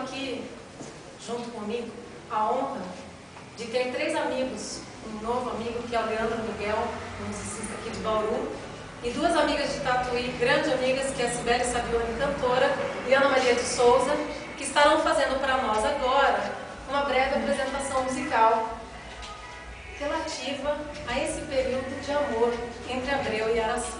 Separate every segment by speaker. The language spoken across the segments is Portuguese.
Speaker 1: aqui, junto comigo, a honra de ter três amigos. Um novo amigo que é o Leandro Miguel, um musicista aqui de Bauru, e duas amigas de Tatuí, grandes amigas, que é a Sibeli Sabione, cantora, e Ana Maria de Souza, que estarão fazendo para nós agora uma breve apresentação musical relativa a esse período de amor entre Abreu e Araci.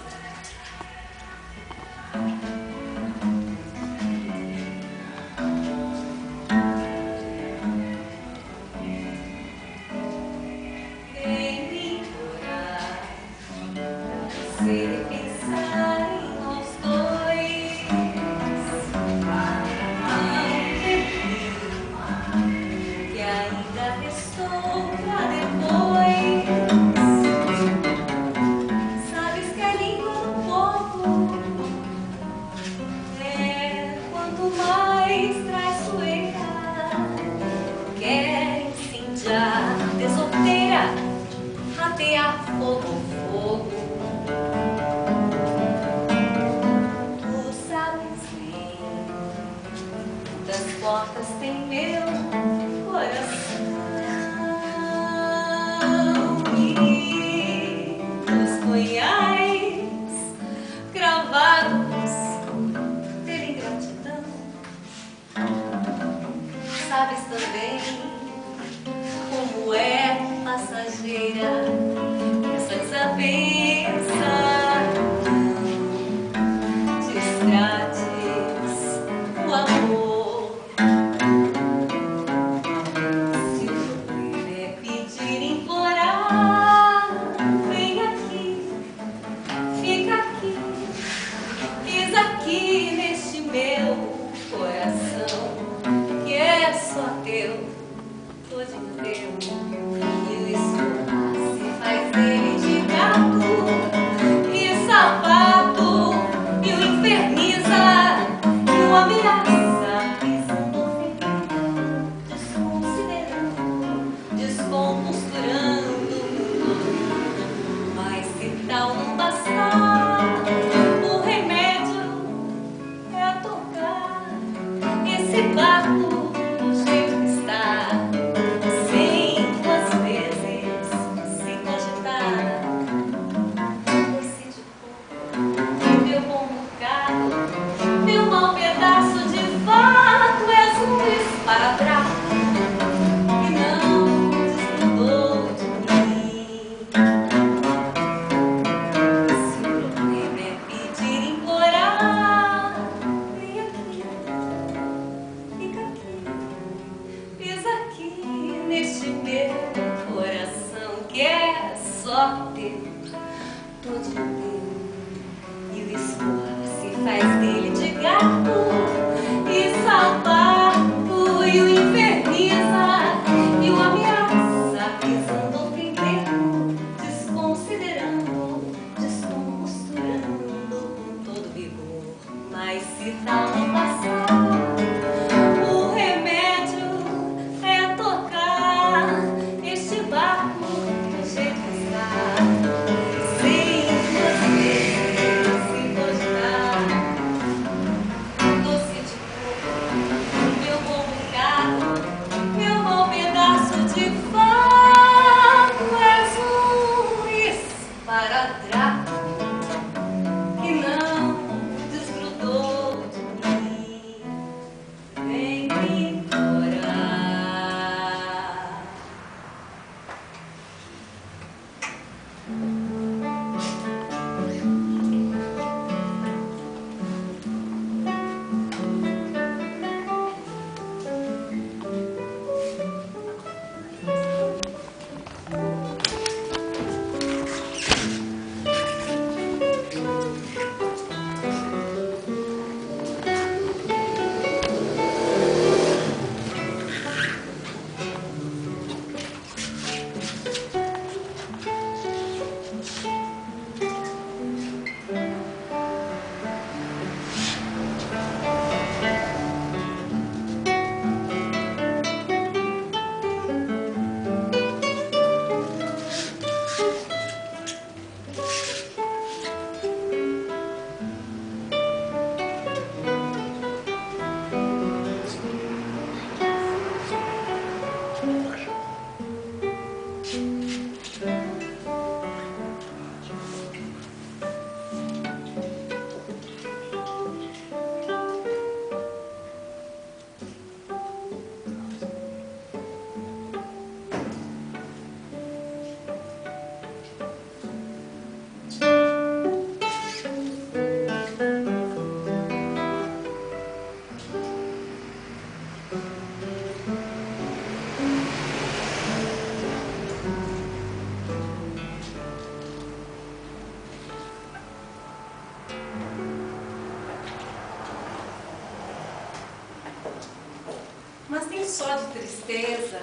Speaker 1: Só de tristeza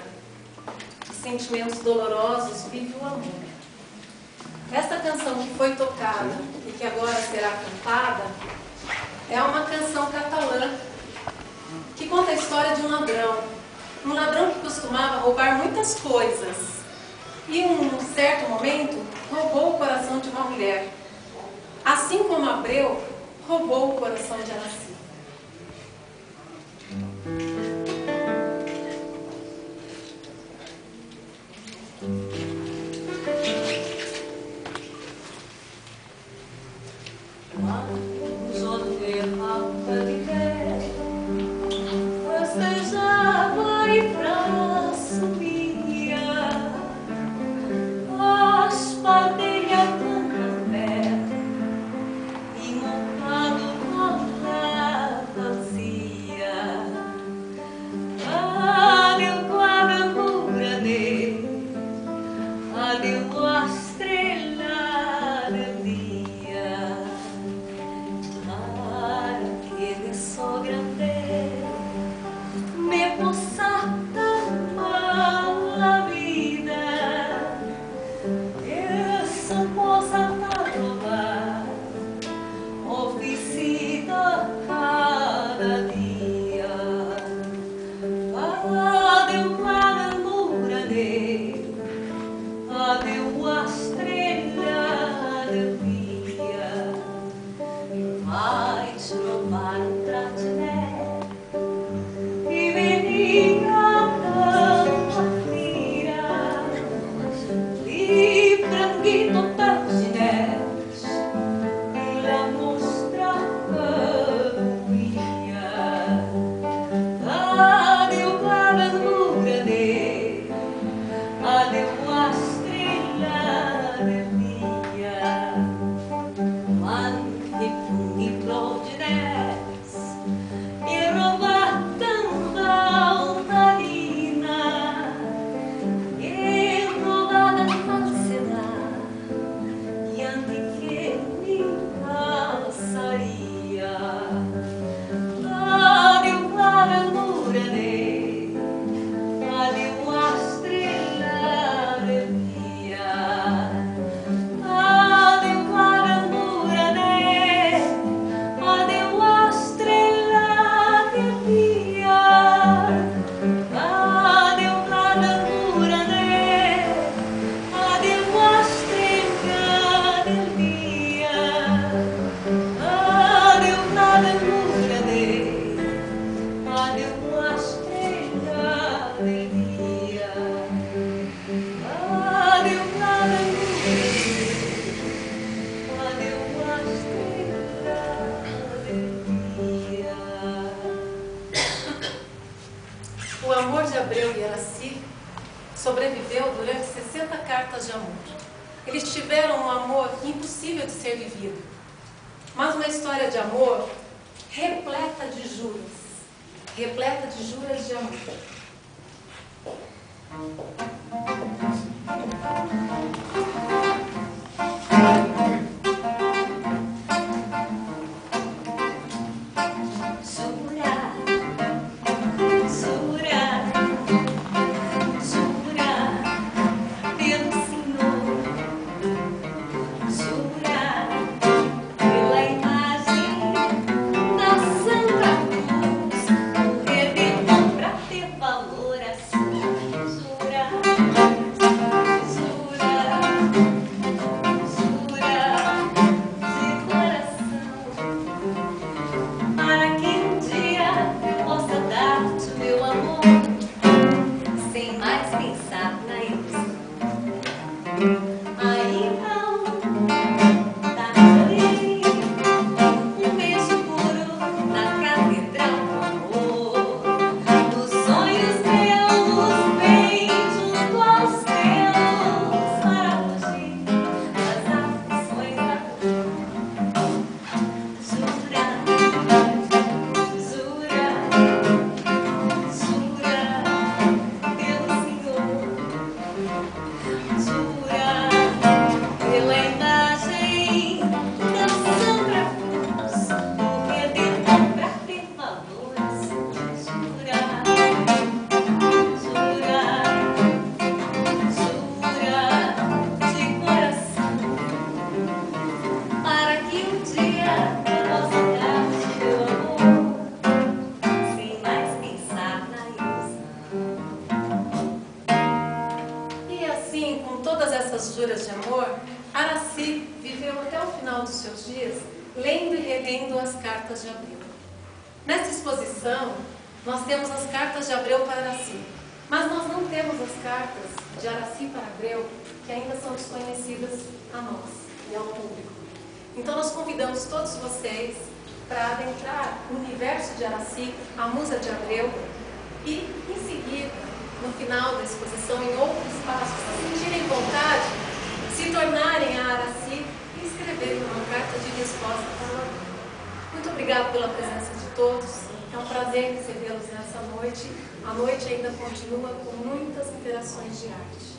Speaker 1: e sentimentos dolorosos vive o amor. Esta canção que foi tocada e que agora será cantada é uma canção catalã que conta a história de um ladrão. Um ladrão que costumava roubar muitas coisas. E em um certo momento roubou o coração de uma mulher. Assim como Abreu roubou o coração de Araci.
Speaker 2: história de amor repleta de juras, repleta de juras de amor. Cartas de Abreu. Nesta exposição, nós temos as cartas de Abreu para Araci, mas nós não temos as cartas de Araci para Abreu, que ainda são desconhecidas a nós e ao público. Então nós convidamos todos vocês para adentrar o universo de Araci, a musa de Abreu, e em seguida, no final da exposição, em outros espaços, sentirem vontade, se tornarem a Araci e escreverem uma carta de resposta para o. Muito obrigada pela presença de todos. É um prazer recebê-los nessa noite. A noite ainda continua com muitas interações de arte.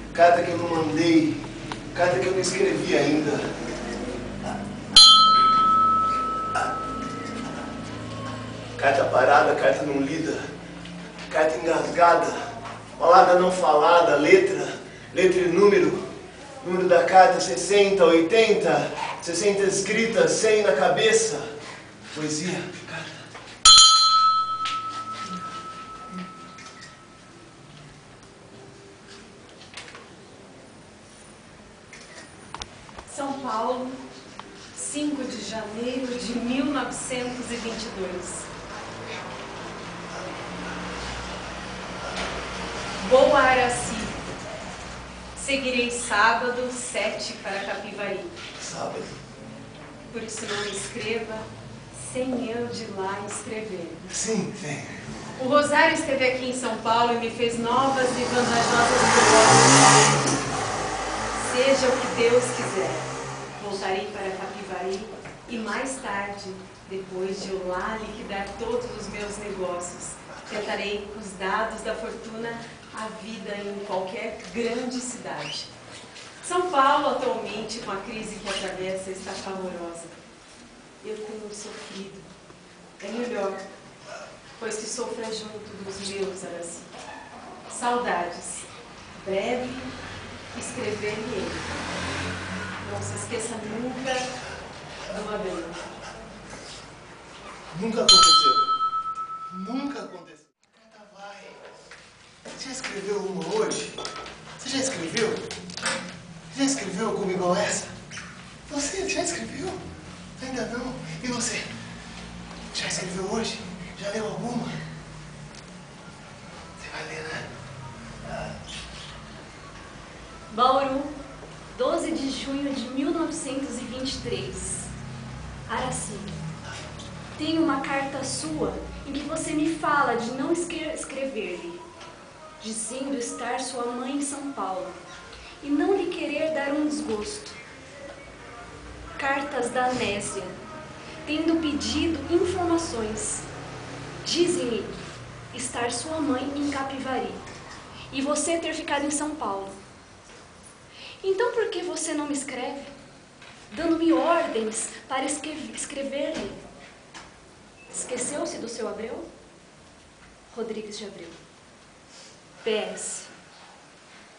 Speaker 3: carta que eu não mandei, carta que eu não escrevi ainda. Carta parada, carta não lida, carta engasgada, palavra não falada, letra, letra e número, número da carta 60, 80, 60 escritas, 100 na cabeça, poesia, carta.
Speaker 2: Paulo, 5 de janeiro de 1922. Boa Araci. Seguirei sábado, 7 para Capivari.
Speaker 3: Sábado.
Speaker 2: Por isso não escreva sem eu de lá escrever.
Speaker 3: Sim, sim.
Speaker 2: O Rosário esteve aqui em São Paulo e me fez novas e vantajosas propostas. Seja o que Deus quiser voltarei para Capivari e mais tarde, depois de eu lá liquidar todos os meus negócios, tentarei os dados da fortuna a vida em qualquer grande cidade. São Paulo, atualmente, com a crise que atravessa, está pavorosa. Eu tenho sofrido. É melhor, pois que sofra junto dos meus, Araci. Saudades. Breve, escrever-lhe não se esqueça nunca do Abel.
Speaker 3: Nunca aconteceu. Nunca aconteceu. Tá, vai. Você já escreveu uma hoje? Você já escreveu? Já escreveu alguma igual essa? Você já escreveu? Ainda não? E você? Já escreveu hoje? Já leu alguma? Você vai ler, né? Ah.
Speaker 4: Bauru, 12 de junho de 1923. Araci, tenho uma carta sua em que você me fala de não escrever-lhe, dizendo estar sua mãe em São Paulo e não lhe querer dar um desgosto. Cartas da Nésia, tendo pedido informações. Dizem-lhe estar sua mãe em Capivari e você ter ficado em São Paulo. Então por que você não me escreve? Dando-me ordens para escrever-lhe. Esqueceu-se do seu Abreu? Rodrigues de Abreu. PS.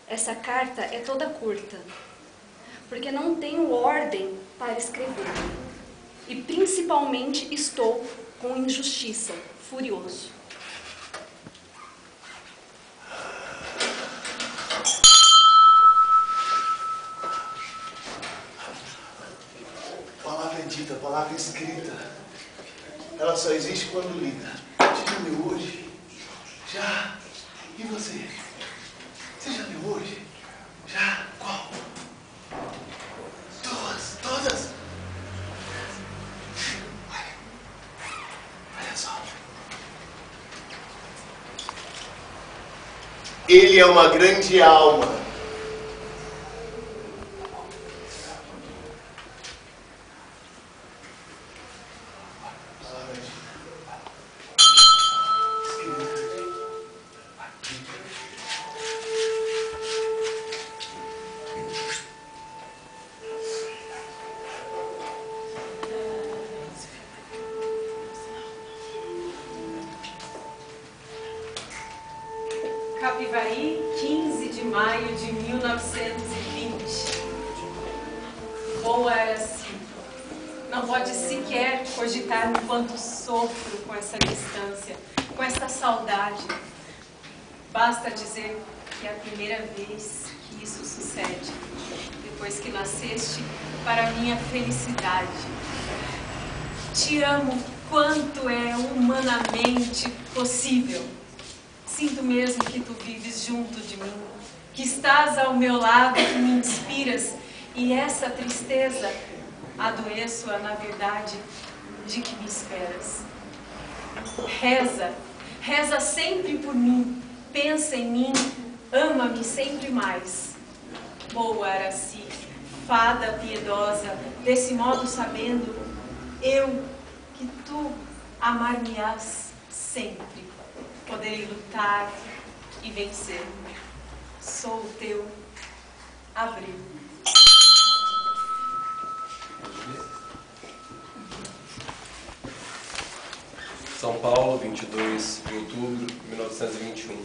Speaker 4: Essa carta é toda curta, porque não tenho ordem para escrever. E principalmente estou com injustiça, furioso.
Speaker 3: dita, a palavra escrita, ela só existe quando lida. Você já leu hoje? Já. E você? Você já leu hoje?
Speaker 2: Já. Qual? Todas, todas. Olha. Olha só. Ele é uma grande alma. Com essa distância, com essa saudade. Basta dizer que é a primeira vez que isso sucede, depois que nasceste para minha felicidade. Te amo quanto é humanamente possível. Sinto mesmo que tu vives junto de mim, que estás ao meu lado, que me inspiras. E essa tristeza, adoeço-a na verdade de que me esperas. Reza, reza sempre por mim, pensa em mim, ama-me sempre mais. Boa Araci, fada piedosa, desse modo sabendo, eu que tu amar-me-ás sempre poderei lutar e vencer. Sou o teu abril.
Speaker 5: São Paulo, 22 de outubro de 1921.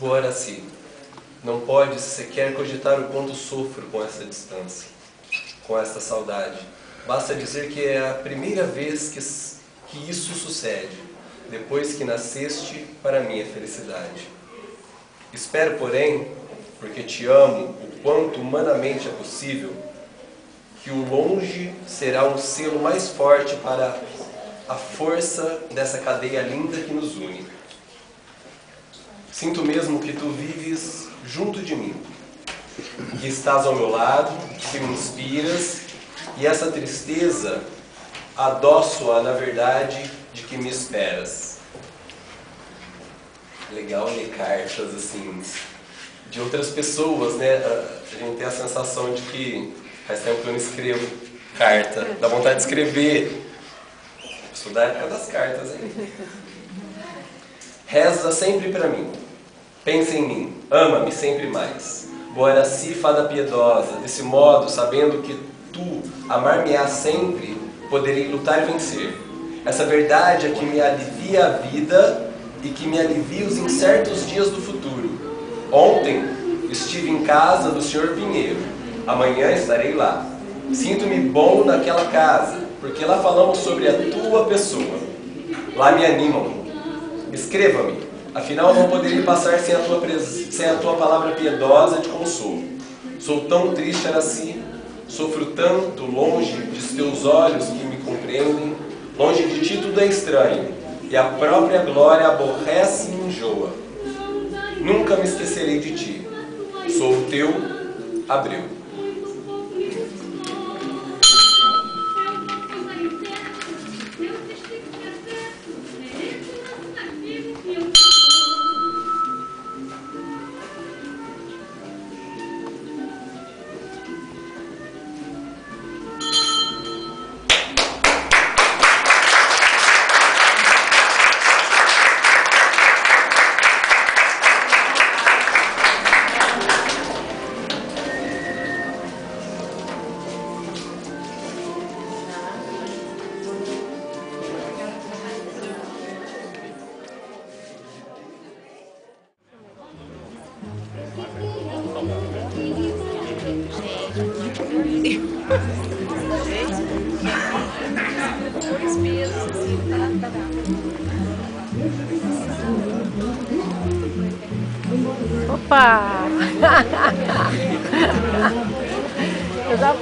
Speaker 5: Vou Araci. Não pode sequer cogitar o quanto sofro com essa distância, com essa saudade. Basta dizer que é a primeira vez que, que isso sucede depois que nasceste para minha felicidade. Espero, porém, porque te amo o quanto humanamente é possível, que o longe será um selo mais forte para a força dessa cadeia linda que nos une. Sinto mesmo que tu vives junto de mim, que estás ao meu lado, que me inspiras, e essa tristeza adoço-a, na verdade, de que me esperas. Legal ler cartas assim de outras pessoas, né? A gente tem a sensação de que faz tempo que eu não escrevo carta, dá vontade de escrever. Sou da época das cartas, hein? Reza sempre para mim, pensa em mim, ama-me sempre mais. Boa si, fada piedosa, desse modo, sabendo que tu amar-me-á sempre, poderei lutar e vencer. Essa verdade é que me alivia a vida e que me alivia os incertos dias do futuro. Ontem estive em casa do Sr. Pinheiro. Amanhã estarei lá. Sinto-me bom naquela casa, porque lá falamos sobre a tua pessoa. Lá me animam. Escreva-me, afinal não poderia passar sem a, tua sem a tua palavra piedosa de consolo. Sou tão triste assim, sofro tanto longe de teus olhos que me compreendem, Longe de ti tudo é estranho, e a própria glória aborrece e enjoa. Nunca me esquecerei de ti. Sou o teu Abreu.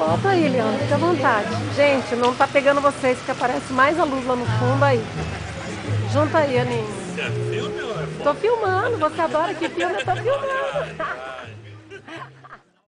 Speaker 6: Volto aí, Leandro, fica à vontade. Gente, não tá pegando vocês, porque aparece mais a luz lá no fundo aí. Junta aí, Aninho. Você filme ou é Tô filmando, você adora que filme, eu tô filmando.